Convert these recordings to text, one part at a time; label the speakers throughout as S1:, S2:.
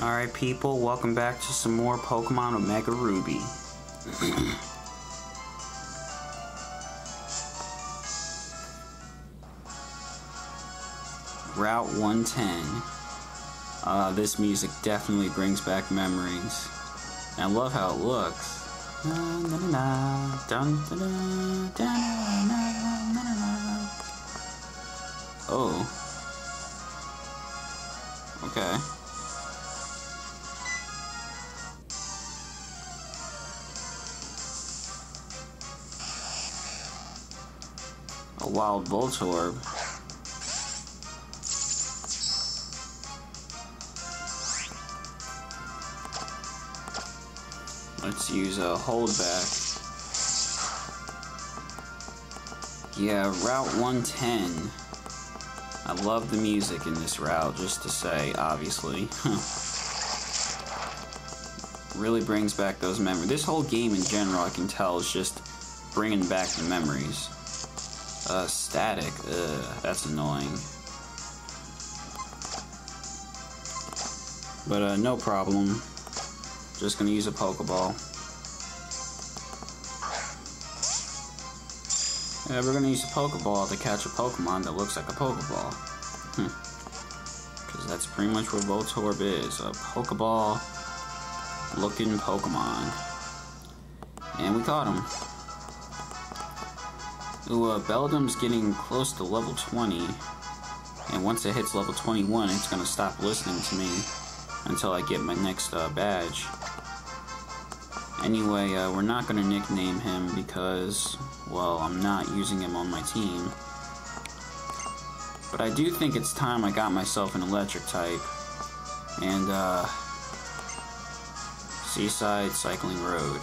S1: Alright people, welcome back to some more Pokemon Omega Ruby. Route 110. Uh, this music definitely brings back memories. And I love how it looks. Oh. Okay. A wild Voltorb. Let's use a holdback. Yeah, Route 110. I love the music in this route, just to say, obviously. really brings back those memories. This whole game in general, I can tell, is just bringing back the memories. Uh, static. Ugh, that's annoying. But, uh, no problem. Just gonna use a Pokeball. Yeah, we're gonna use a Pokeball to catch a Pokemon that looks like a Pokeball. Because that's pretty much what Voltorb is. A Pokeball looking Pokemon. And we caught him. Ooh, uh, Beldum's getting close to level 20. And once it hits level 21, it's gonna stop listening to me until I get my next uh, badge. Anyway, uh, we're not going to nickname him because, well, I'm not using him on my team. But I do think it's time I got myself an electric type. And, uh, Seaside Cycling Road.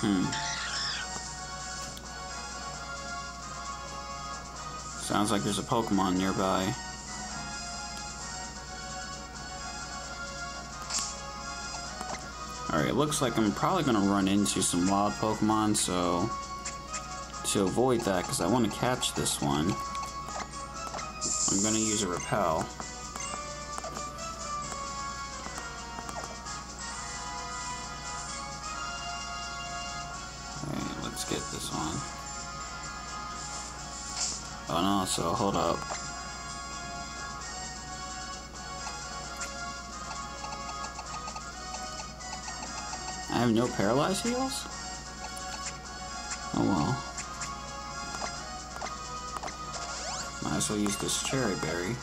S1: Hmm. Sounds like there's a Pokemon nearby. Alright, it looks like I'm probably going to run into some wild Pokemon, so to avoid that, because I want to catch this one, I'm going to use a Repel. Alright, let's get this one. Oh no, so hold up. Have no paralyzed heals? Oh well. Might as well use this Cheri Berry.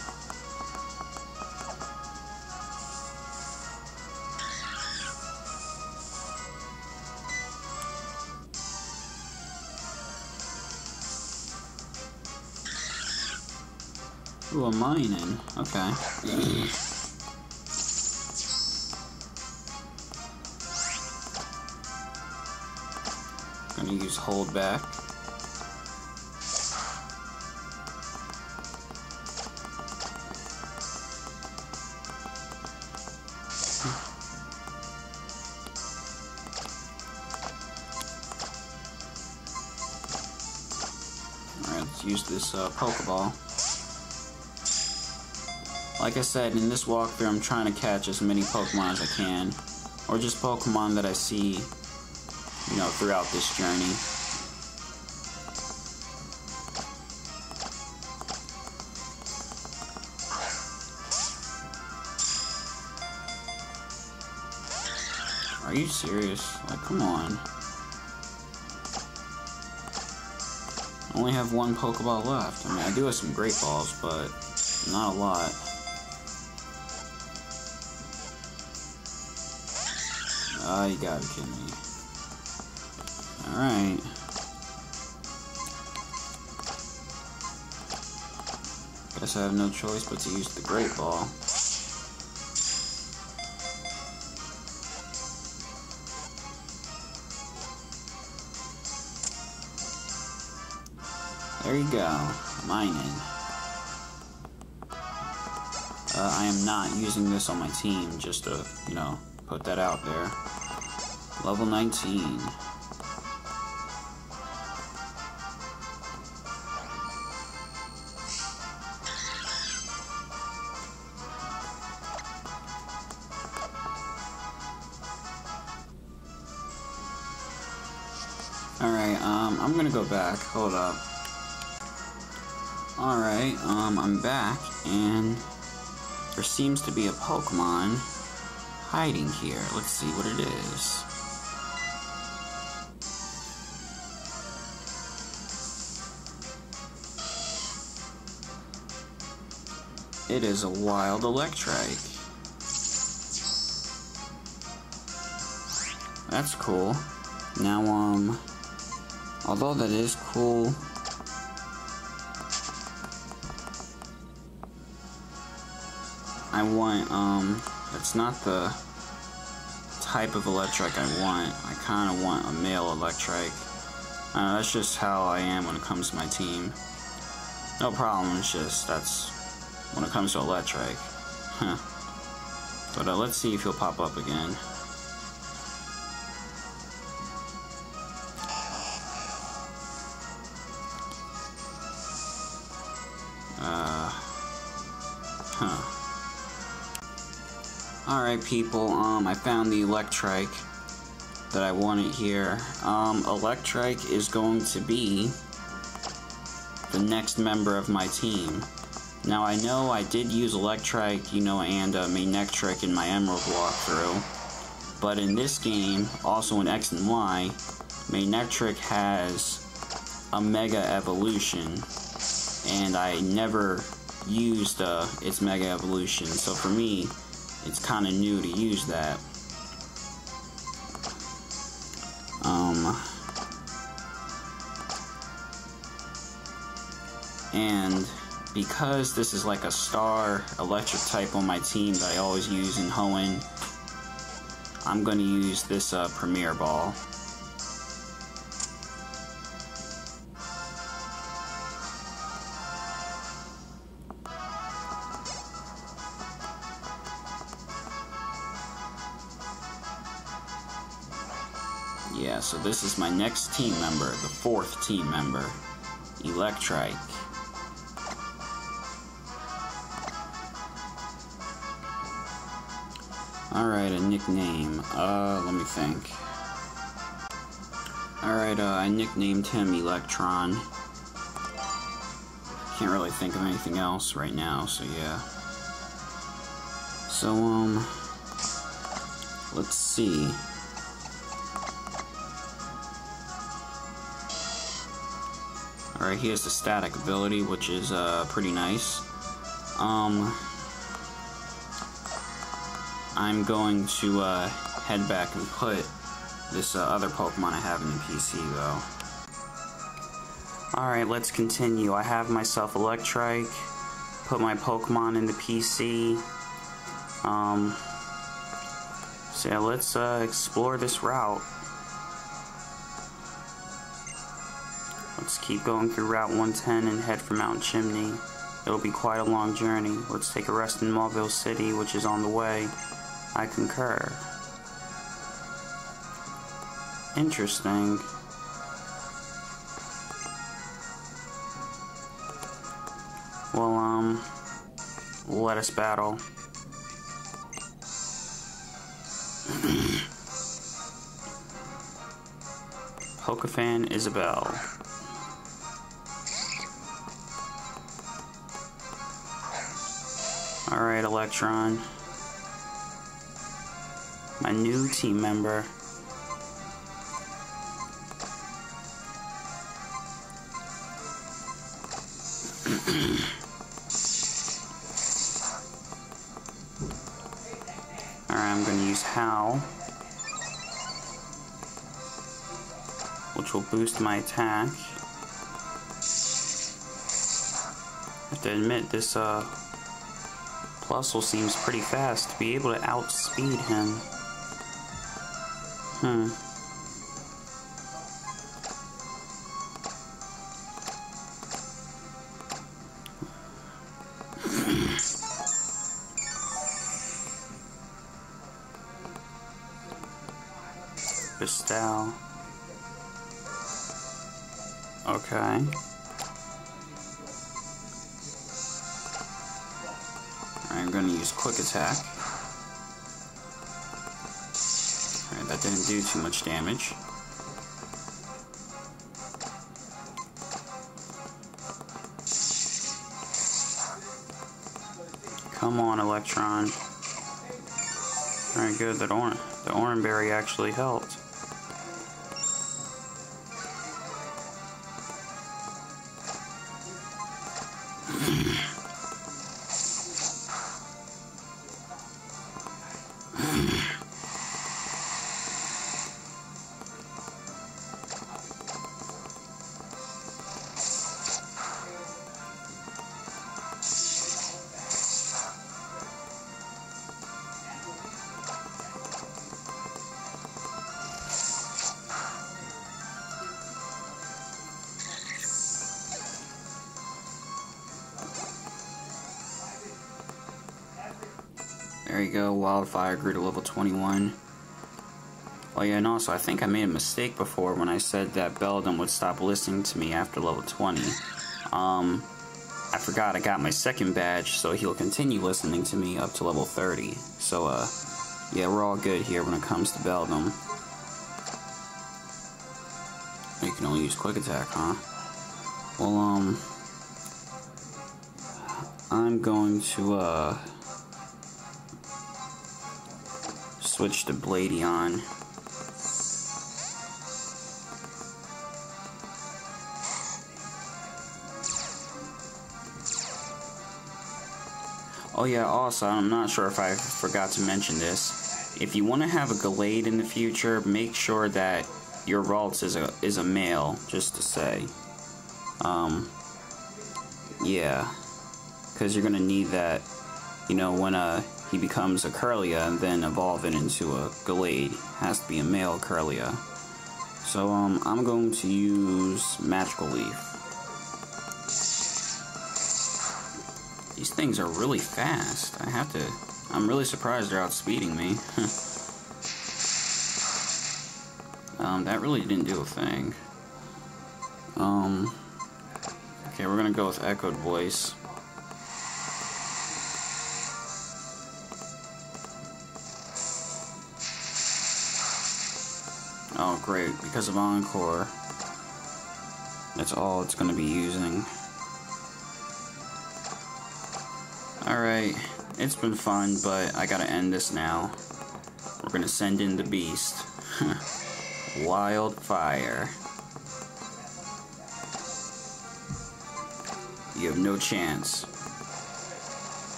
S1: Ooh, a Minun. Okay. Gonna use hold back. Alright, let's use this uh, Pokeball. Like I said, in this walkthrough, I'm trying to catch as many Pokemon as I can. Or just Pokemon that I see, you know, throughout this journey. Are you serious? Like, come on. I only have one Pokeball left. I mean, I do have some Great Balls, but not a lot. Oh, you gotta kidding me. Alright. Guess I have no choice but to use the Great Ball. There you go. Minun. Uh, I am not using this on my team, just to, you know, put that out there. Level 19. Um, I'm gonna go back. Hold up. Alright, um, I'm back, and there seems to be a Pokemon hiding here. Let's see what it is. It is a wild Electrike. That's cool. Now, um, Although that is cool. I want, um, it's not the type of Electrike I want. I kind of want a male Electrike. Uh, that's just how I am when it comes to my team. No problem, it's just, that's, when it comes to electric. Huh. But uh, let's see if he'll pop up again. Alright people, um, I found the Electrike that I wanted here. Um, Electrike is going to be the next member of my team. Now I know I did use Electrike, you know, and uh, Manectric in my Emerald walkthrough, but in this game, also in X and Y, Manectric has a Mega Evolution, and I never used uh, its Mega Evolution, so for me, it's kind of new to use that. Um, and because this is like a star electric type on my team that I always use in Hoenn, I'm going to use this uh, Premier Ball. This is my next team member, the fourth team member, Electrike. Alright, a nickname. Uh, let me think. Alright, uh, I nicknamed him Electron. Can't really think of anything else right now, so yeah. So, um, let's see. Alright, he has the static ability, which is uh, pretty nice. Um, I'm going to uh, head back and put this uh, other Pokemon I have in the PC, though. Alright, let's continue. I have myself Electrike, put my Pokemon in the PC. Um, so yeah, let's uh, explore this route. Let's keep going through Route 110 and head for Mount Chimney. It'll be quite a long journey. Let's take a rest in Mauville City, which is on the way. I concur. Interesting. Well, um, let us battle. Pokefan Isabelle. Alright, Electron. My new team member. Alright, I'm going to use Howl. Which will boost my attack. I have to admit, this, uh, Plusle seems pretty fast to be able to outspeed him. Hmm. Bestow. Okay. Use Quick Attack. Alright, that didn't do too much damage. Come on, Electron. Alright, good. That the orange berry actually helped. Go, Wildfire grew to level 21. Oh yeah, and also I think I made a mistake before when I said that Beldum would stop listening to me after level 20. Um, I forgot I got my second badge, so he'll continue listening to me up to level 30. So, uh, yeah, we're all good here when it comes to Beldum. You can only use quick attack, huh? Well, um, I'm going to, uh, switch to Bladion. Oh yeah, also, I'm not sure if I forgot to mention this. If you want to have a Gallade in the future, make sure that your Ralts is a is a male, just to say. Um, yeah, because you're gonna need that, you know, when uh he becomes a Kirlia and then evolving into a Gallade. Has to be a male Kirlia. So um, I'm going to use Magical Leaf. These things are really fast. I have to... I'm really surprised they're outspeeding me. um, that really didn't do a thing. Um... Okay, we're gonna go with Echoed Voice. Great. Because of Encore, that's all it's going to be using. Alright, it's been fun, but I gotta end this now. We're gonna send in the beast. Wildfire. You have no chance.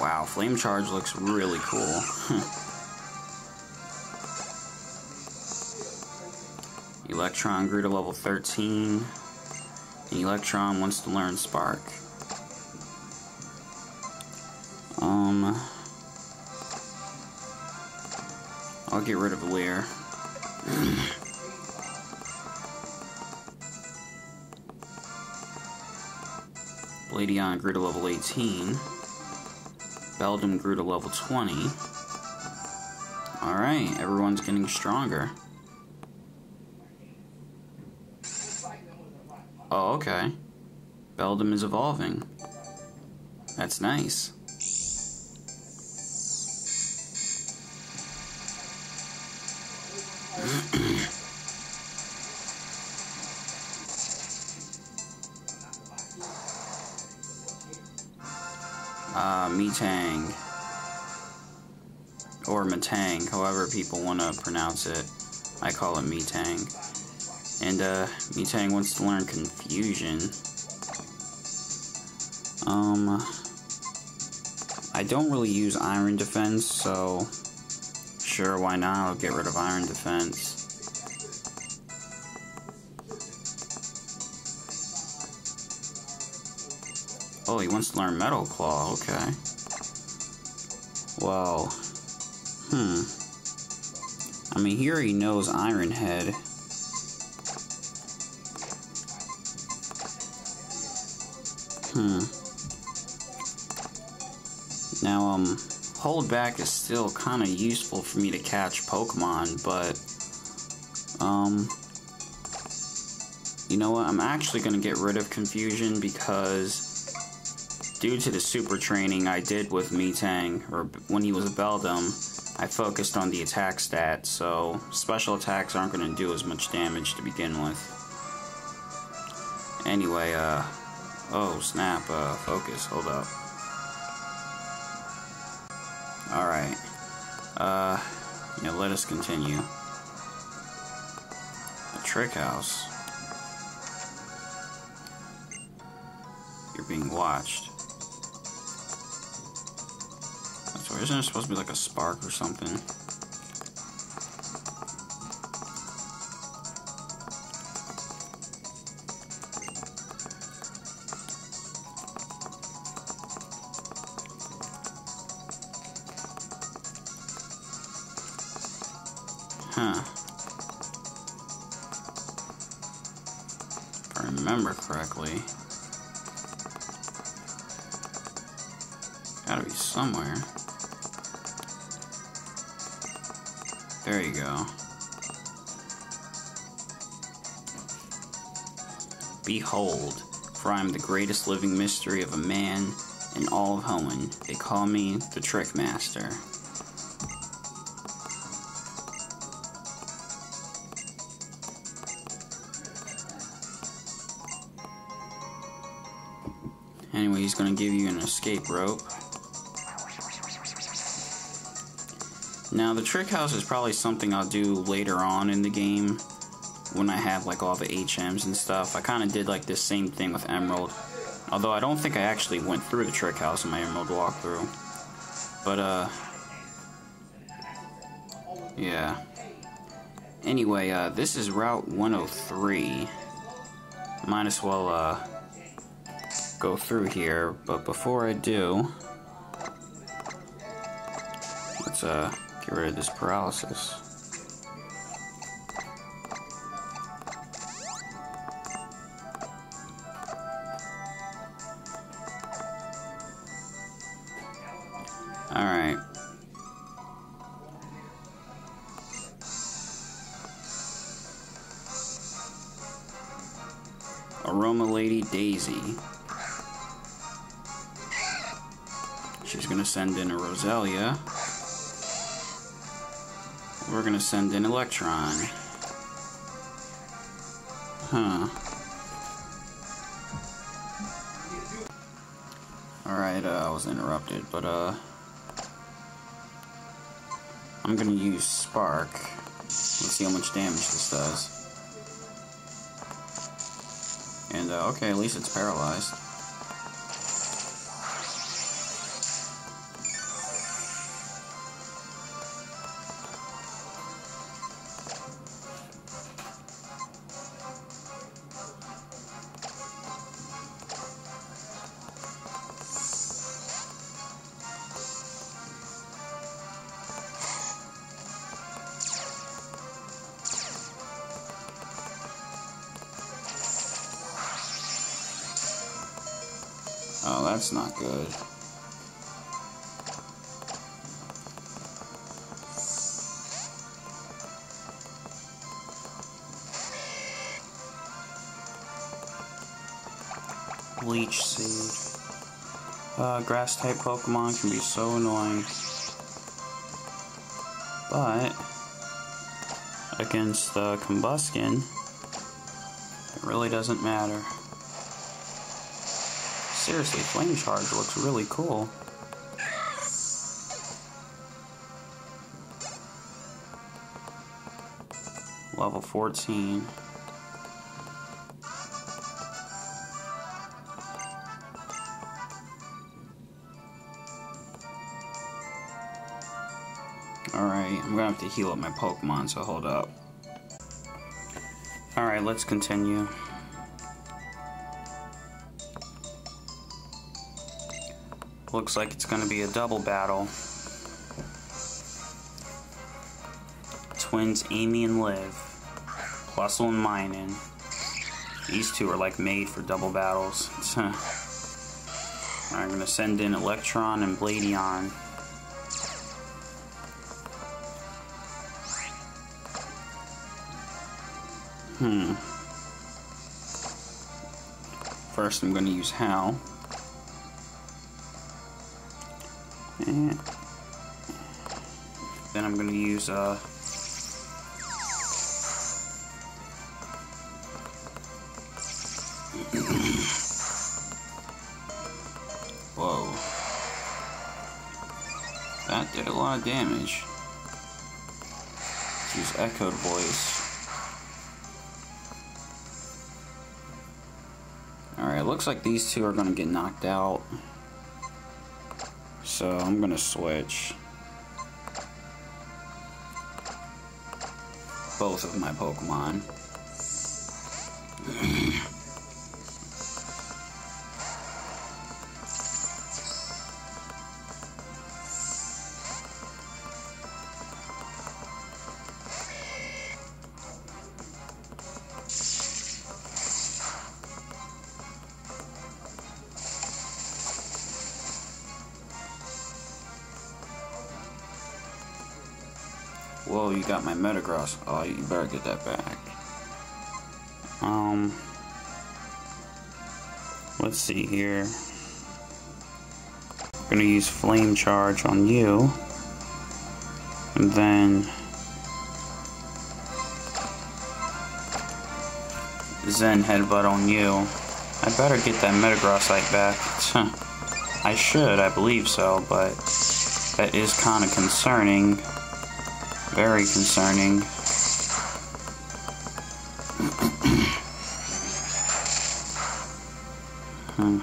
S1: Wow, Flame Charge looks really cool. Electron grew to level 13. And Electron wants to learn Spark. Um, I'll get rid of Leer. Bladion grew to level 18. Beldum grew to level 20. Alright, everyone's getting stronger. Oh, okay. Beldum is evolving. That's nice. uh, Metang. Or Matang, however people want to pronounce it. I call it Metang. And, uh, Metang wants to learn Confusion. Um, I don't really use Iron Defense, so sure, why not? I'll get rid of Iron Defense. Oh, he wants to learn Metal Claw, okay. Well, hmm. I mean, here he knows Iron Head. Hold back is still kind of useful for me to catch Pokemon, but, um, you know what, I'm actually going to get rid of Confusion because due to the super training I did with Metang, or when he was a Beldum, I focused on the attack stat, so special attacks aren't going to do as much damage to begin with. Anyway, uh, oh snap, uh, focus, hold up. Alright, uh, yeah, let us continue. The trick house. You're being watched. So isn't it supposed to be like a spark or something? Remember correctly. Gotta be somewhere. There you go. Behold, for I am the greatest living mystery of a man in all of Hoenn. They call me the Trick Master. He's gonna give you an escape rope. Now, the trick house is probably something I'll do later on in the game when I have like all the HMs and stuff. I kind of did like this same thing with Emerald. Although I don't think I actually went through the trick house in my Emerald walkthrough. But, uh... Yeah. Anyway, uh, this is Route 103. Might as well, uh, go through here. But before I do... Let's, uh... Get rid of this paralysis. Send an electron. Huh. Alright, uh, I was interrupted, but, uh... I'm gonna use Spark. Let's see how much damage this does. And, uh, okay, at least it's paralyzed. Not good. Leech Seed. Uh, grass type Pokemon can be so annoying. But, against the Combusken, it really doesn't matter. Seriously, Flame Charge looks really cool. Level 14. Alright, I'm gonna have to heal up my Pokemon, so hold up. Alright, let's continue. Looks like it's going to be a double battle. Twins Amy and Liv. Plusle and Minun. These two are like made for double battles. I'm going to send in Electron and Bladion. Hmm. First I'm going to use Howl. And then I'm going to use, uh, Whoa. That did a lot of damage. Let's use Echoed Voice. Alright, looks like these two are going to get knocked out. So I'm going to switch. Both of my Pokemon. Got my Metagross. Oh, you better get that back. Um, let's see here. I'm gonna use Flame Charge on you. And then Zen Headbutt on you. I better get that Metagrossite back. I should, I believe so, but that is kind of concerning. Very concerning. hmm.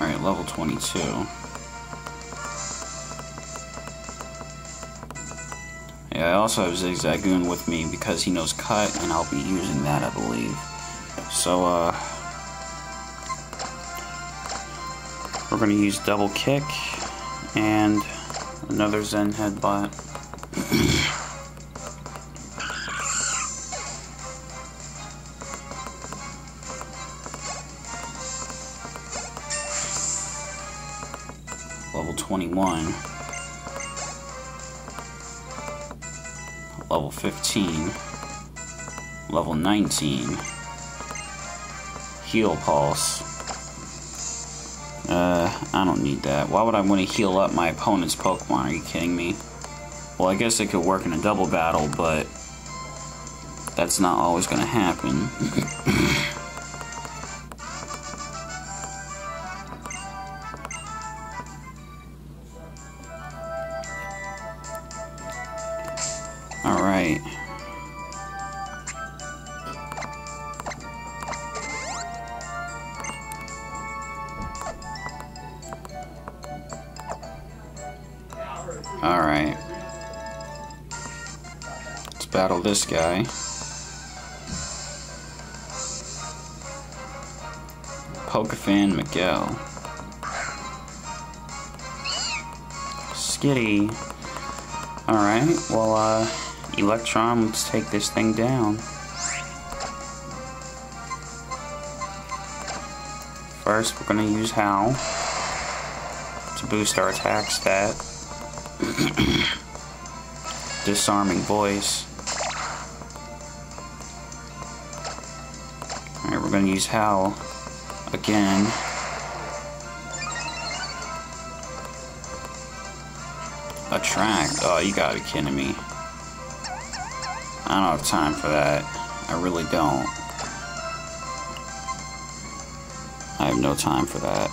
S1: Alright, level 22. Yeah, I also have Zigzagoon with me because he knows Cut, and I'll be using that, I believe. So, uh... We're going to use Double Kick, and another Zen Headbutt. Level 21. Level 15. Level 19. Heal Pulse. I don't need that. Why would I want to heal up my opponent's Pokemon? Are you kidding me? Well, I guess it could work in a double battle, but that's not always going to happen. Alright. Let's battle this guy. Pokefan Miguel. Skitty. Alright, well, uh, Electron, let's take this thing down. First, we're gonna use Howl to boost our attack stat. Disarming voice. Alright, we're gonna use Howl again. Attract. Oh, you gotta be kidding me. I don't have time for that. I really don't. I have no time for that.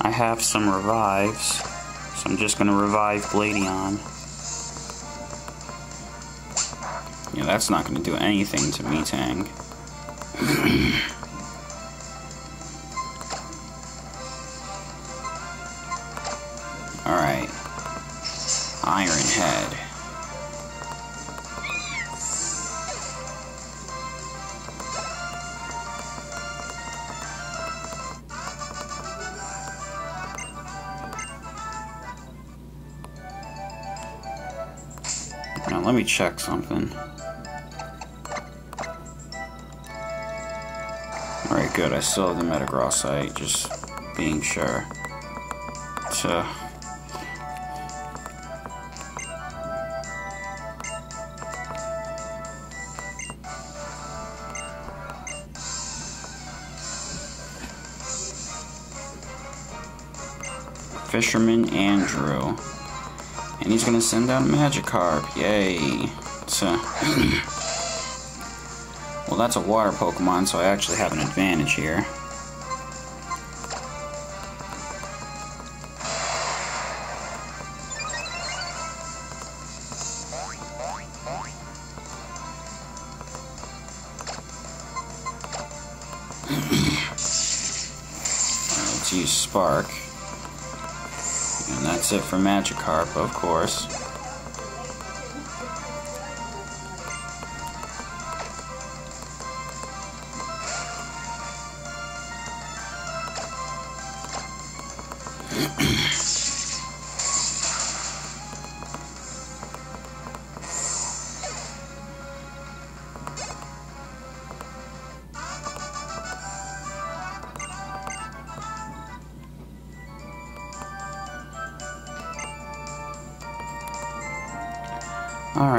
S1: I have some revives, so I'm just gonna revive Gladion. Yeah, that's not gonna do anything to Metang. Alright. check something. Alright, good. I still have the Metagrossite, just being sure. So... Fisherman Andrew. And he's gonna send out Magikarp. Yay. So, well, that's a water Pokemon, so I actually have an advantage here. Let's use Spark. That's it for Magikarp, of course.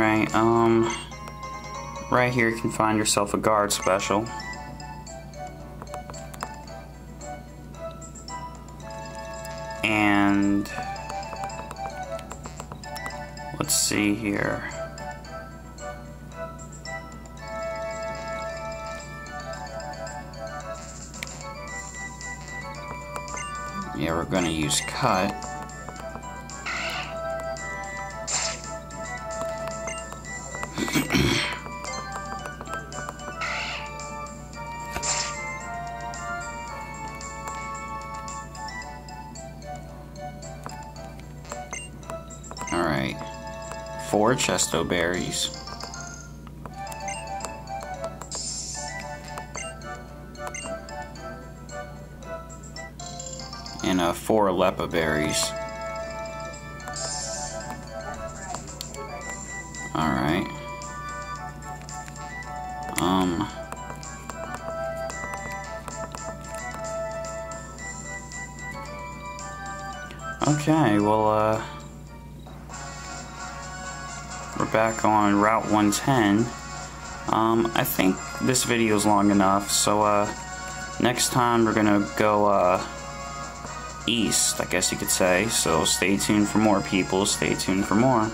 S1: Alright, um, right here you can find yourself a guard special. And, let's see here. Yeah, we're gonna use cut. Four Chesto berries. And uh, four Alepa berries. Back on Route 110. Um, I think this video is long enough, so, uh... Next time we're gonna go, uh... East, I guess you could say. So stay tuned for more, people. Stay tuned for more.